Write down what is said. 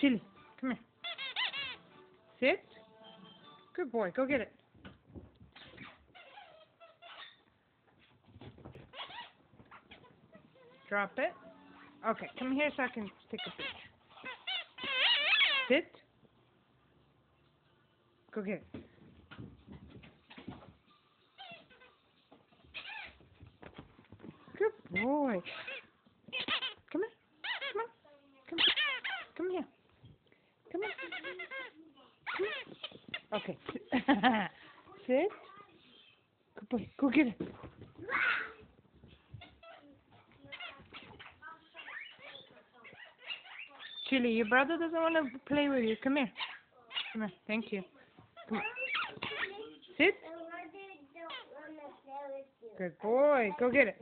Chili, come here. Sit. Good boy. Go get it. Drop it. Okay, come here so I can take a picture. Sit. Go get it. Good boy. Come here. Come on. Come here. Come here. Come here. Come here. Okay. Sit. Good boy. Go get it. Chili, your brother doesn't want to play with you. Come here. Come here. Thank you. Come. Sit. Good boy. Go get it.